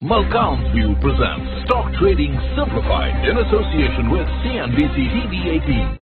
Malkan's View presents Stock Trading Simplified in association with CNBC TV 18.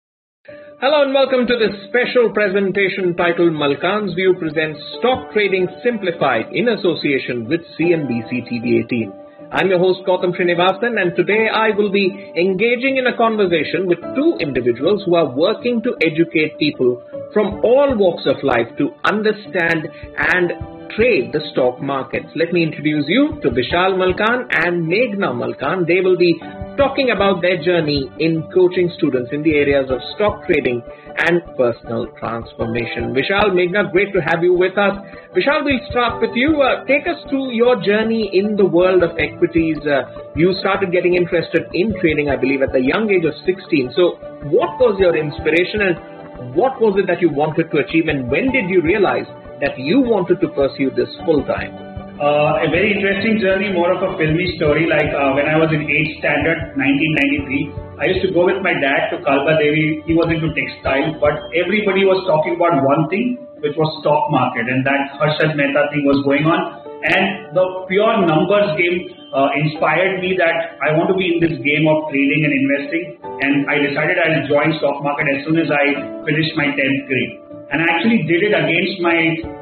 Hello and welcome to this special presentation titled Malkan's View presents Stock Trading Simplified in association with CNBC TV 18. I'm your host Gautam Srinivasan and today I will be engaging in a conversation with two individuals who are working to educate people from all walks of life to understand and trade the stock markets. Let me introduce you to Vishal Malkan and Meghna Malkan. They will be talking about their journey in coaching students in the areas of stock trading and personal transformation. Vishal, Meghna, great to have you with us. Vishal, we'll start with you. Uh, take us through your journey in the world of equities. Uh, you started getting interested in trading, I believe, at the young age of 16. So, what was your inspiration and what was it that you wanted to achieve and when did you realize that you wanted to pursue this full time? Uh, a very interesting journey, more of a filmy story. Like uh, when I was in 8th standard, 1993, I used to go with my dad to Kalba Devi. He was into textile, but everybody was talking about one thing, which was stock market, and that Harshad Mehta thing was going on. And the pure numbers game uh, inspired me that I want to be in this game of trading and investing. And I decided I'll join stock market as soon as I finished my 10th grade and I actually did it against my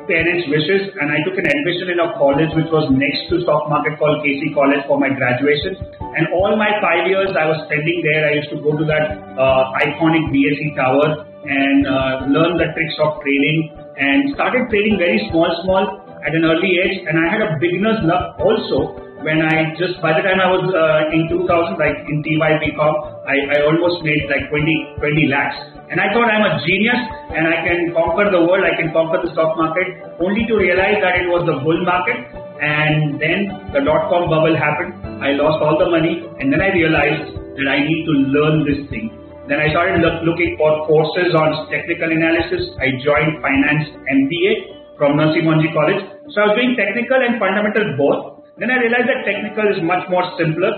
parents' wishes and I took an admission in a college which was next to stock market called KC College for my graduation. And all my five years I was spending there I used to go to that uh, iconic BSE tower and uh, learn the tricks of trading and started trading very small small at an early age. And I had a beginner's luck also when I just by the time I was uh, in 2000 like in TY BCom I, I almost made like 20 20 lakhs and I thought I'm a genius and I can conquer the world, I can conquer the stock market, only to realize that it was the bull market. And then the dot com bubble happened. I lost all the money. And then I realized that I need to learn this thing. Then I started look, looking for courses on technical analysis. I joined finance MBA from Monjee College. So I was doing technical and fundamental both. Then I realized that technical is much more simpler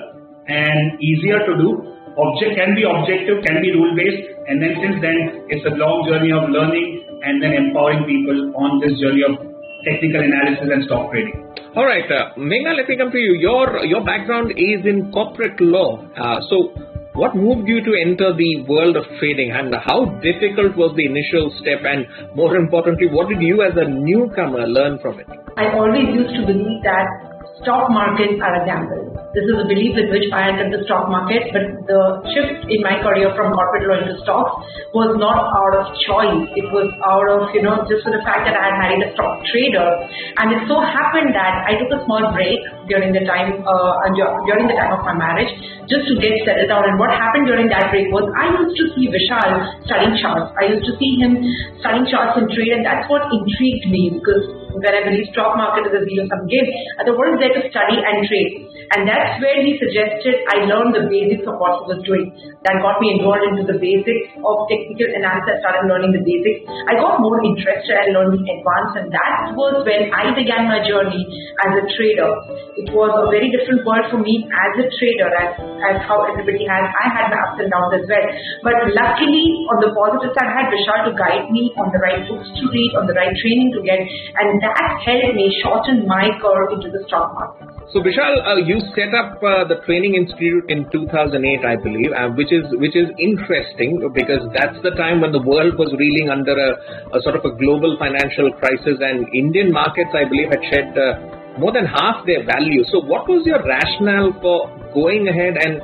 and easier to do object can be objective, can be rule based, and then since then it's a long journey of learning and then empowering people on this journey of technical analysis and stock trading. All right, uh, Meghna, let me come to you. Your your background is in corporate law. Uh, so, what moved you to enter the world of trading, and how difficult was the initial step? And more importantly, what did you, as a newcomer, learn from it? I always used to believe that stock markets are a gamble. This is a belief with which I entered the stock market, but the shift in my career from corporate law into stocks was not out of choice. It was out of, you know, just for the fact that I had married a stock trader. And it so happened that I took a small break during the time, uh, during the time of my marriage, just to get settled down. And what happened during that break was I used to see Vishal studying charts. I used to see him studying charts and trade, and that's what intrigued me because when I believe stock market is a zero sum game, the world is there to study and trade. And that's where he suggested I learn the basics of what he was doing. That got me involved into the basics of technical analysis. I started learning the basics. I got more interested. I learned advanced, and that was when I began my journey as a trader. It was a very different world for me as a trader, as, as how everybody has. I had my ups and downs as well. But luckily, on the positive side, I had Vishal to guide me on the right books to read, on the right training to get, and that helped me shorten my curve into the stock market. So Vishal, uh, you set up uh, the training institute in 2008, I believe, uh, which is which is interesting because that's the time when the world was reeling under a, a sort of a global financial crisis, and Indian markets, I believe, had shed uh, more than half their value. So, what was your rationale for going ahead and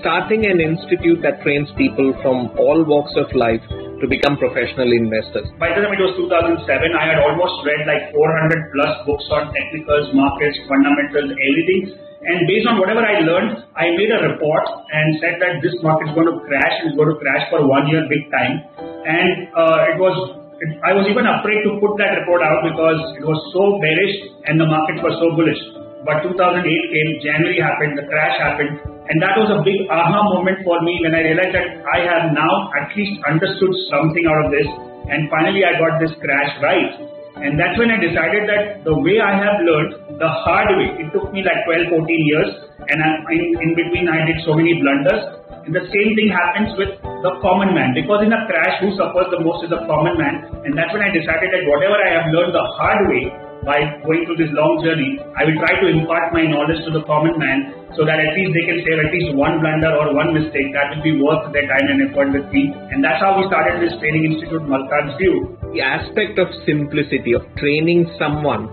starting an institute that trains people from all walks of life to become professional investors? By the time it was 2007, I had almost read like 400 plus books on technicals, markets, fundamentals, everything. And based on whatever I learned, I made a report and said that this market is going to crash. and It's going to crash for one year big time. And uh, it was I was even afraid to put that report out because it was so bearish and the markets were so bullish. But 2008 came, January happened, the crash happened, and that was a big aha moment for me when I realized that I have now at least understood something out of this. And finally, I got this crash right. And that's when I decided that the way I have learned, the hard way, it took me like 12, 14 years. And I, in, in between, I did so many blunders. And the same thing happens with the common man. Because in a crash, who suffers the most is the common man. And that's when I decided that whatever I have learned the hard way, by going through this long journey, I will try to impart my knowledge to the common man so that at least they can save at least one blunder or one mistake that will be worth their time and effort with me. And that's how we started this training institute, Malkan's View. The aspect of simplicity, of training someone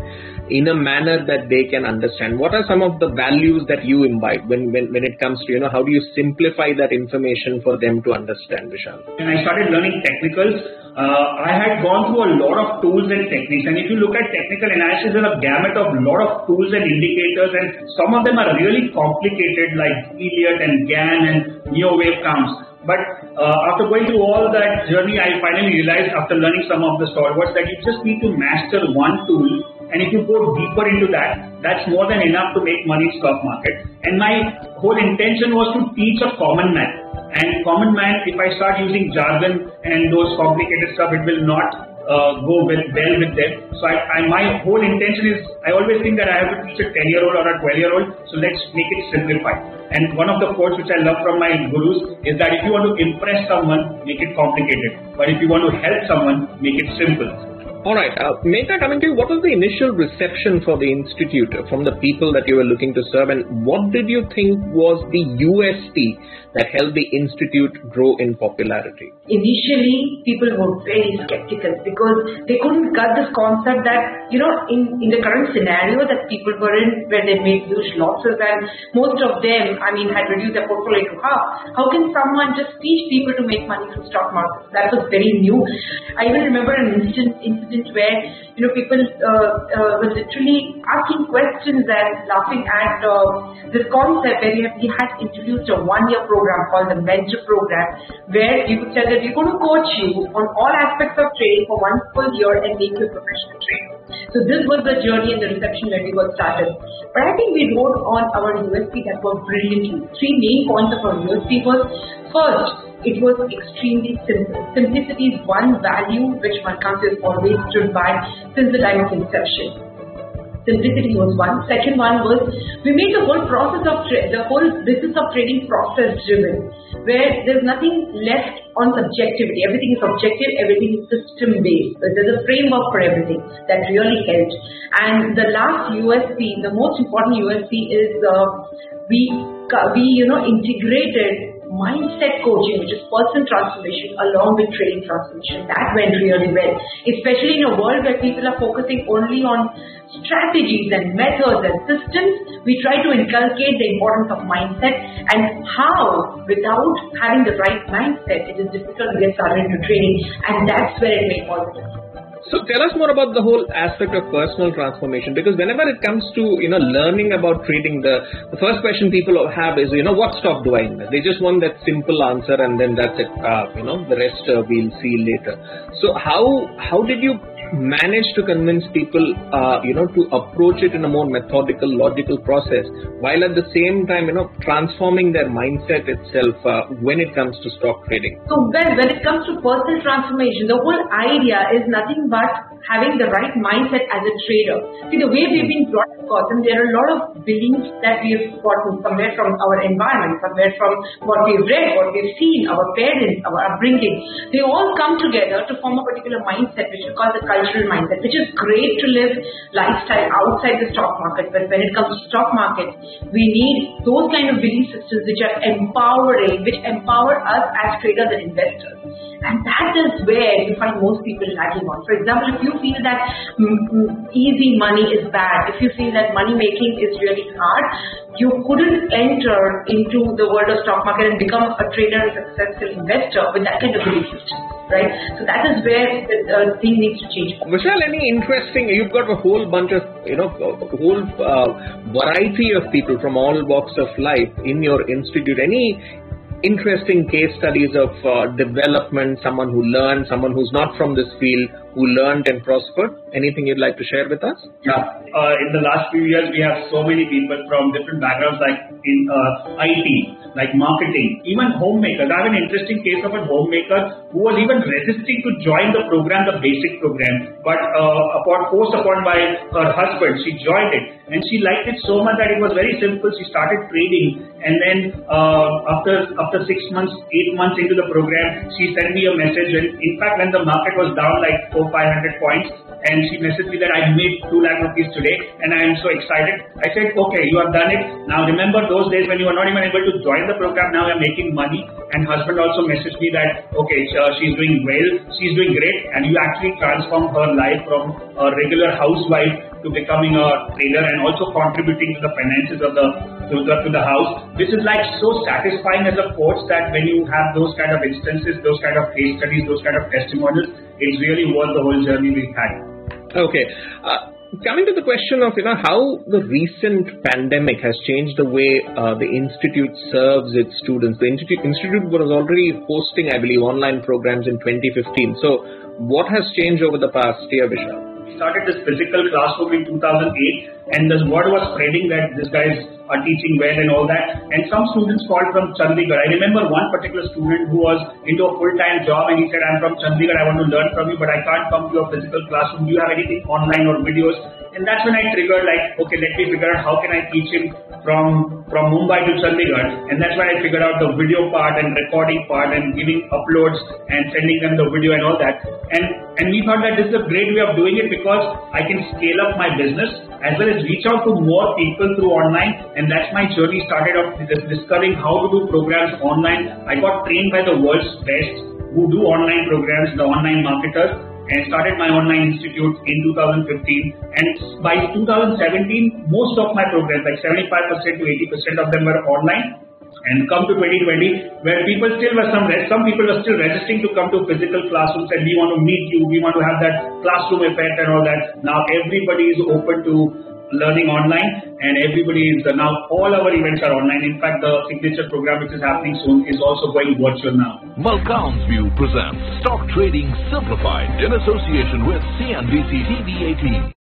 in a manner that they can understand. What are some of the values that you imbibe when, when, when it comes to, you know, how do you simplify that information for them to understand, Vishal? When I started learning technicals, uh, I had gone through a lot of tools and techniques. And if you look at technical analysis, there's a gamut of lot of tools and indicators, and some of them are really complicated, like Elliott and Gann and Neo wave counts. But uh, after going through all that journey, I finally realized after learning some of the stalwarts that you just need to master one tool. And if you go deeper into that, that's more than enough to make money in stock market. And my whole intention was to teach a common man. And common man, if I start using jargon and those complicated stuff, it will not uh, go with, well with them. So I, I, my whole intention is, I always think that I have to teach a 10 year old or a 12 year old. So let's make it simplified. And one of the quotes which I love from my gurus is that if you want to impress someone, make it complicated. But if you want to help someone, make it simple. All right. Uh, Meghna, coming to you, what was the initial reception for the institute from the people that you were looking to serve, and what did you think was the USP that helped the institute grow in popularity? Initially, people were very skeptical because they couldn't cut this concept that, you know, in, in the current scenario that people were in, where they made huge losses, and most of them, I mean, had reduced their portfolio to half. How can someone just teach people to make money from stock markets? That was very new. I even remember an incident, incident incident where you know people uh, uh, were literally asking questions and laughing at uh, this concept where we had introduced a one-year program called the Mentor Program, where you could tell that we're going to coach you on all aspects of trading for one full year and make you a professional trader. So this was the journey and the reception that we got started. But I think we wrote on our USP that was brilliantly. Three main points of our USP was first it was extremely simple. Simplicity is one value which Malkan's has always stood by since the time of inception. Simplicity was one. Second one was we made the whole process of tra- the whole business of trading process driven, where there's nothing left on subjectivity. Everything is objective, everything is system based. There's a framework for everything that really helped. And the last USP, the most important USP is uh, we we you know integrated mindset coaching, which is personal transformation, along with training transformation. That went really well, especially in a world where people are focusing only on strategies and methods and systems. We try to inculcate the importance of mindset and how, without having the right mindset, it is difficult to get started into training, and that's where it made all the difference. So tell us more about the whole aspect of personal transformation because whenever it comes to you know learning about trading, the, the first question people have is you know what stock do I invest? They just want that simple answer and then that's it. Uh, you know the rest uh, we'll see later. So how how did you manage to convince people, uh, you know, to approach it in a more methodical, logical process, while at the same time, you know, transforming their mindset itself uh, when it comes to stock trading? So, when, when it comes to personal transformation, the whole idea is nothing but having the right mindset as a trader. See, the way we've been brought up, Gautam, there are a lot of beliefs that we've gotten somewhere from our environment, somewhere from what we've read, what we've seen, our parents, our upbringing. They all come together to form a particular mindset, which we call the mindset, which is great to live lifestyle outside the stock market. But when it comes to stock market, we need those kind of belief systems which are empowering, which empower us as traders and investors. And that is where you find most people lacking on. For example, if you feel that mm, mm, easy money is bad, if you feel that money making is really hard, you couldn't enter into the world of stock market and become a trader and successful investor with that kind of belief system right? So that is where the uh, thing needs to change. Vishal, any interesting? You've got a whole bunch of, you know, whole uh, variety of people from all walks of life in your institute. Any interesting case studies of uh, development, someone who learned, someone who's not from this field, who learned and prospered? Anything you'd like to share with us? Yeah. Uh, in the last few years, we have so many people from different backgrounds, like in uh, IT, like marketing, even homemakers. I have an interesting case of a homemaker who was even resisting to join the program, the basic program, but uh, upon forced upon by her husband, she joined it, and she liked it so much that it was very simple. She started trading And then uh, after after six months, eight months into the program, she sent me a message. And in fact, when the market was down like four, five hundred points, and she messaged me that I made two lakh rupees today, and I am so excited. I said, okay, you have done it. Now remember those days when you were not even able to join the program. Now you're making money. And husband also messaged me that okay, she's doing well, she's doing great, and you actually transformed her life from a regular housewife to becoming a trader and also contributing to the finances of the to the, to the house. This is like so satisfying as a coach that when you have those kind of instances, those kind of case studies, those kind of testimonials, it's really worth the whole journey we've had. Okay. Uh, coming to the question of you know how the recent pandemic has changed the way uh, the institute serves its students. The institute, institute was already hosting, I believe, online programs in 2015. So, what has changed over the past year, Vishal? we started this physical classroom in 2008 and the word was spreading that this guys are teaching well and all that. And some students called from Chandigarh. I remember one particular student who was into a full-time job and he said, I'm from Chandigarh, I want to learn from you, but I can't come to your physical classroom. Do you have anything online or videos? And that's when I triggered like, okay, let me figure out how can I teach him from from Mumbai to Chandigarh. And that's when I figured out the video part and recording part and giving uploads and sending them the video and all that. And and we thought that this is a great way of doing it because I can scale up my business as well as reach out to more people through online. And that's my journey started of discovering how to do programs online. I got trained by the world's best who do online programs, the online marketers and started my online institute in 2015. And by 2017, most of my programs, like 75% to 80% of them were online. And come to 2020, where people still were some, some people were still resisting to come to physical classrooms and we want to meet you, we want to have that classroom effect and all that. Now everybody is open to learning online and everybody is uh, now all our events are online. In fact, the signature program which is happening soon is also going virtual now. Malkan's View presents Stock Trading Simplified in association with CNBC TV 18.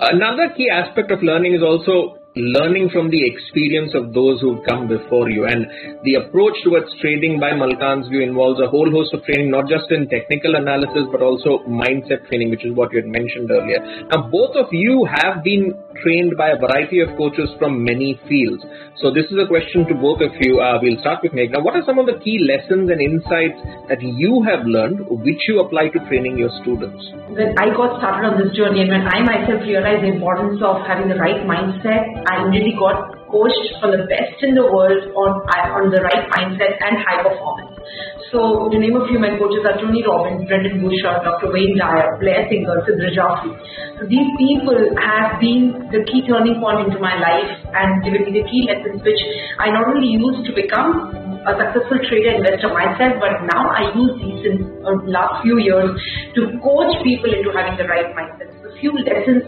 Another key aspect of learning is also learning from the experience of those who've come before you. And the approach towards trading by Malkan's View involves a whole host of training, not just in technical analysis, but also mindset training, which is what you had mentioned earlier. Now, both of you have been trained by a variety of coaches from many fields. So this is a question to both of you. Uh, we'll start with Meghna. What are some of the key lessons and insights that you have learned, which you apply to training your students? When I got started on this journey and when I myself realized the importance of having the right mindset I really got coached from the best in the world on on the right mindset and high performance. So to name a few, my coaches are Tony Robbins, Brendon Burchard, Dr. Wayne Dyer, Blair Singer, Sidra Jafri. So these people have been the key turning point into my life and given me the key lessons which I not only used to become a successful trader investor myself, but now I use these in the uh, last few years to coach people into having the right mindset. Few lessons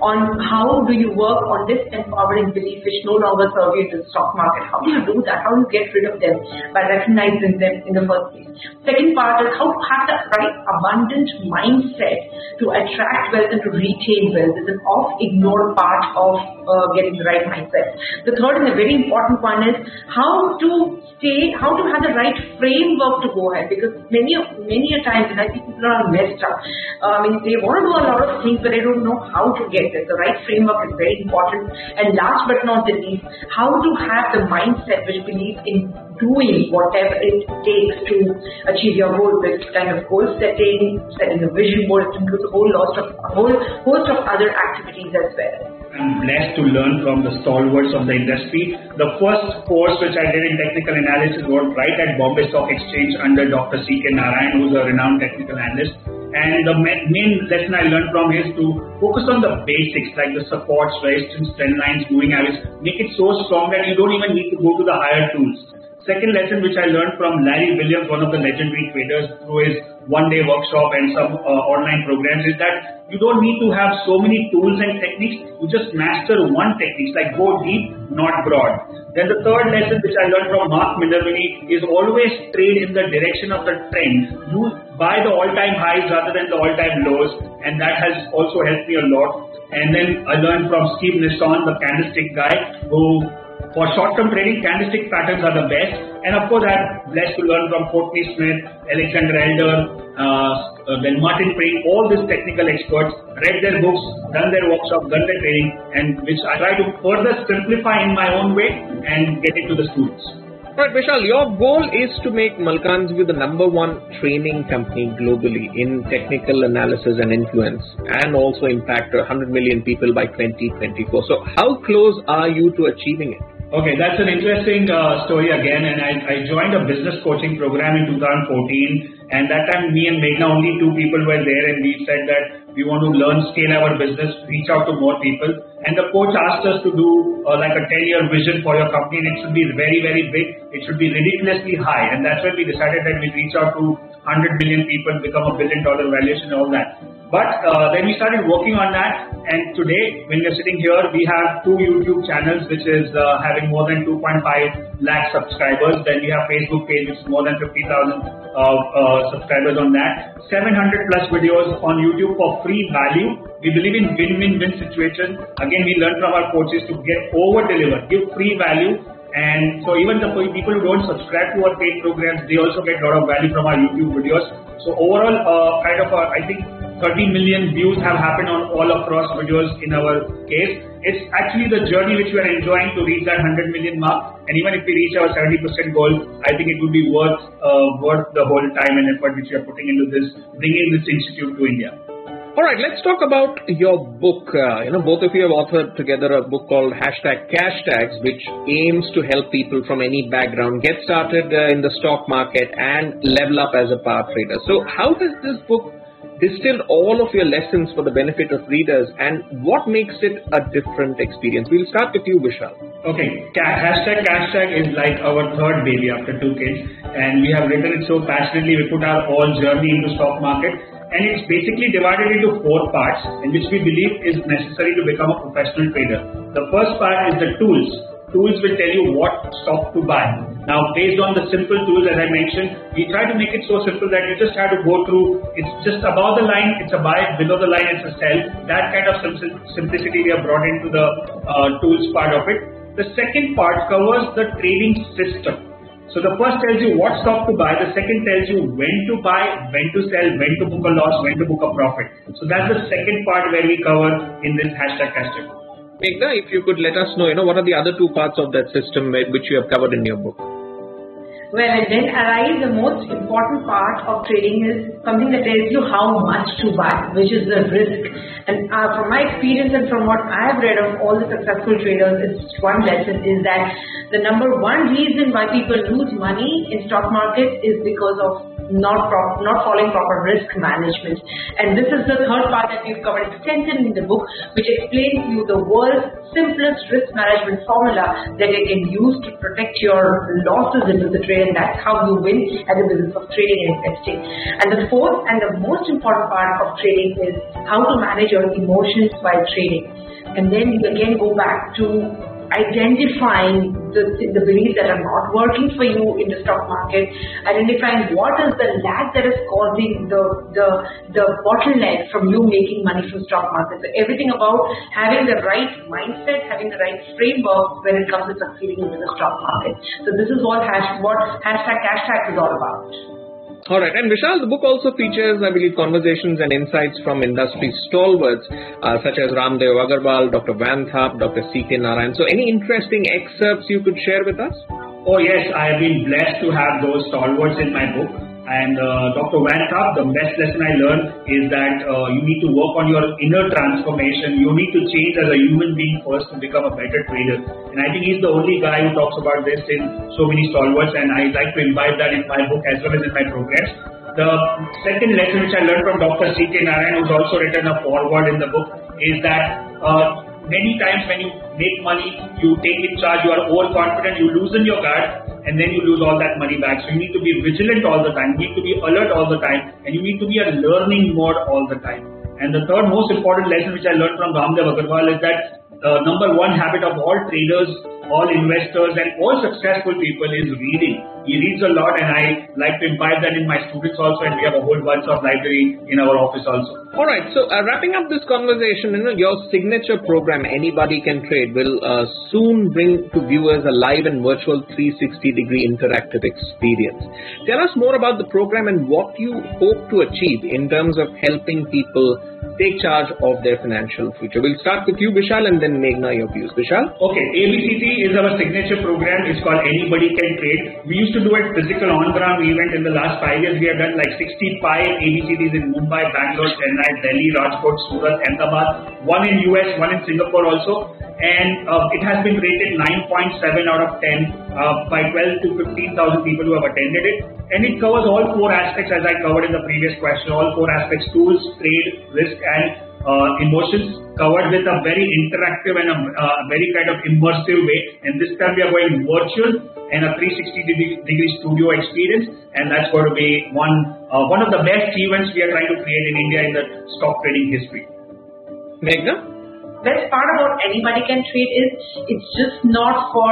on how do you work on this empowering belief which no longer serve you in the stock market. How do you do that? How do you get rid of them by recognizing them in the first place? Second part is how to have the right abundant mindset to attract wealth and to retain wealth. is an oft ignored part of uh, getting the right mindset. The third and a very important one is how to stay, how to have the right framework to go ahead because many many a times and I think people are messed up. Uh, I mean they want to do a lot of things but they don't know how to get there. The right framework is very important. And last but not the least, how to have the mindset which believes in doing whatever it takes to achieve your goal with kind of goal setting, setting a vision board, it includes a whole lot of a whole host of other activities as well. I'm blessed to learn from the stalwarts of the industry. The first course which I did in technical analysis was right at Bombay Stock Exchange under Dr. C.K. Narayan, who's a renowned technical analyst. And the main lesson I learned from is to focus on the basics like the supports, resistance, trend lines, moving averages. Make it so strong that you don't even need to go to the higher tools. Second lesson which I learned from Larry Williams, one of the legendary traders through his one day workshop and some uh, online programs is that you don't need to have so many tools and techniques. You just master one technique, like go deep, not broad. Then the third lesson which I learned from Mark Minervini is always trade in the direction of the trend. You buy the all-time highs rather than the all-time lows, and that has also helped me a lot. And then I learned from Steve Nison, the candlestick guy, who For short-term trading, candlestick patterns are the best. And of course, I'm blessed to learn from Courtney Smith, Alexander Elder, uh, then Martin Pring, all these technical experts, read their books, done their workshop, done their training, and which I try to further simplify in my own way and get it to the students. Right, Vishal, your goal is to make Malkansview the number one training company globally in technical analysis and influence and also impact 100 million people by 2024. So how close are you to achieving it? Okay, that's an interesting uh, story again. And I, I, joined a business coaching program in 2014. And that time, me and Meghna, only two people were there. And we said that we want to learn, scale our business, reach out to more people. And the coach asked us to do uh, like a 10 year vision for your company. And it should be very, very big. It should be ridiculously high. And that's when we decided that we reach out to 100 million people, become a billion dollar valuation, all that. But uh, then we started working on that, and today, when we're sitting here, we have two YouTube channels, which is uh, having more than 2.5 lakh subscribers. Then we have Facebook page, which more than 50,000 uh, uh, subscribers on that. 700 plus videos on YouTube for free value. We believe in win-win-win situation. Again, we learn from our coaches to get over-deliver, give free value, and so even the people who don't subscribe to our paid programs, they also get a lot of value from our YouTube videos. So overall, uh, kind of, a, I think 30 million views have happened on all across videos in our case. It's actually the journey which we are enjoying to reach that 100 million mark. And even if we reach our 70% goal, I think it would be worth uh, worth the whole time and effort which we are putting into this, bringing this institute to India. All right, let's talk about your book. Uh, you know, both of you have authored together a book called Hashtag Cash Tags, which aims to help people from any background get started uh, in the stock market and level up as a power trader. So, how does this book distilled all of your lessons for the benefit of readers and what makes it a different experience? We'll start with you, Vishal. Okay, hashtag cashtag is like our third baby after two kids and we have written it so passionately. We put our whole journey into stock market and it's basically divided into four parts in which we believe is necessary to become a professional trader. The first part is the tools tools will tell you what stock to buy. Now, based on the simple tools as I mentioned, we try to make it so simple that you just have to go through. It's just above the line, it's a buy. Below the line, it's a sell. That kind of simplicity we have brought into the uh, tools part of it. The second part covers the trading system. So the first tells you what stock to buy. The second tells you when to buy, when to sell, when to book a loss, when to book a profit. So that's the second part where we cover in this hashtag cashtag. Meghna, if you could let us know, you know, what are the other two parts of that system which you have covered in your book? Well, then arise the most important part of trading is something that tells you how much to buy, which is the risk. And uh, from my experience and from what I have read of all the successful traders, it's one lesson is that the number one reason why people lose money in stock market is because of not pro- not following proper risk management. And this is the third part that we've covered extensively in the book, which explains you the world's simplest risk management formula that you can use to protect your losses into the trade, and that's how you win at the business of trading and investing. And the fourth and the most important part of trading is how to manage your emotions while trading. And then you again go back to identifying the, the beliefs that are not working for you in the stock market, identifying what is the lag that is causing the, the, the bottleneck from you making money from stock market. So everything about having the right mindset, having the right framework when it comes to succeeding in the stock market. So this is what, hash, what hashtag cashtag is all about. All right. And Vishal, the book also features, I believe, conversations and insights from industry stalwarts uh, such as Raamdeo Agrawal, Dr. Van Tharp, Dr. C.K. Narayan. So any interesting excerpts you could share with us? Oh, yes. I have been blessed to have those stalwarts in my book. And uh, Dr. Van Tharp, the best lesson I learned is that uh, you need to work on your inner transformation. You need to change as a human being first to become a better trader. And I think he's the only guy who talks about this in so many stalwarts. And I like to imbibe that in my book as well as in my programs. The second lesson which I learned from Dr. C.K. Narayan, who's also written a foreword in the book, is that uh, many times when you make money, you take in charge, you are overconfident, you loosen your guard, and then you lose all that money back. So you need to be vigilant all the time, you need to be alert all the time, and you need to be a learning mode all the time. And the third most important lesson which I learned from Raamdeo Agrawal is that uh, number one habit of all traders all investors and all successful people is reading. He reads a lot and I like to imbibe that in my students also and we have a whole bunch of library in our office also. Alright, so uh, wrapping up this conversation, you know, your signature program, Anybody Can Trade, will uh, soon bring to viewers a live and virtual 360 degree interactive experience. Tell us more about the program and what you hope to achieve in terms of helping people take charge of their financial future. We'll start with you, Vishal, and then Meghna, your views. Vishal? Okay, ABCT is our signature program. It's called Anybody Can Trade. We used to do a physical on-ground event in the last five years. We have done like 65 ABCTs in Mumbai, Bangalore, Chennai, Delhi, Rajkot, Surat, Ahmedabad, one in US, one in Singapore also. And uh, it has been rated 9.7 out of 10 uh, by 12 to 15,000 people who have attended it. And it covers all four aspects as I covered in the previous question, all four aspects, tools, trade, risk and uh, emotions covered with a very interactive and a uh, very kind of immersive way. And this time we are going virtual and a 360 degree, studio experience. And that's going to be one, uh, one of the best events we are trying to create in India in the stock trading history. Meghna? Best part about anybody can trade is it's just not for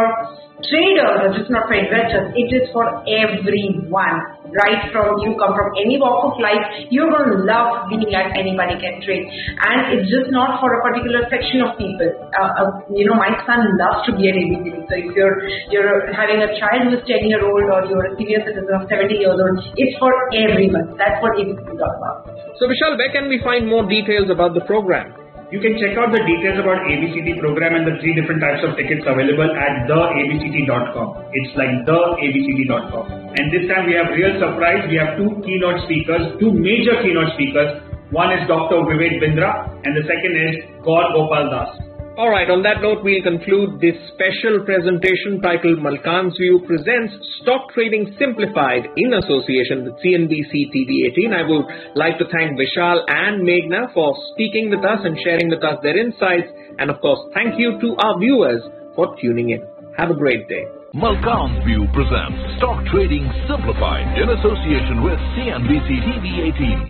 traders or just not for investors. It is for everyone. Right from you come from any walk of life, you're to love being at anybody can trade. And it's just not for a particular section of people. Uh, uh, you know, my son loves to be at ABCT. So if you're you're having a child who's 10 year old or you're a senior citizen of 70 years old, it's for everyone. That's what ABCT is all about. So Vishal, where can we find more details about the program? You can check out the details about ABCT program and the three different types of tickets available at theabct.com. It's like theabct.com. And this time we have real surprise. We have two keynote speakers, two major keynote speakers. One is Dr. Vivek Bindra and the second is Gaur Gopal Das. Alright, on that note, we'll conclude this special presentation titled Malkan's View presents Stock Trading Simplified in association with CNBC TV 18. I would like to thank Vishal and Meghna for speaking with us and sharing with us their insights. And of course, thank you to our viewers for tuning in. Have a great day. Malkan's View presents Stock Trading Simplified in association with CNBC TV 18.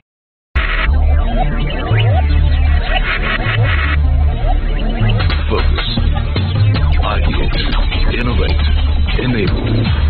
innovate, enable.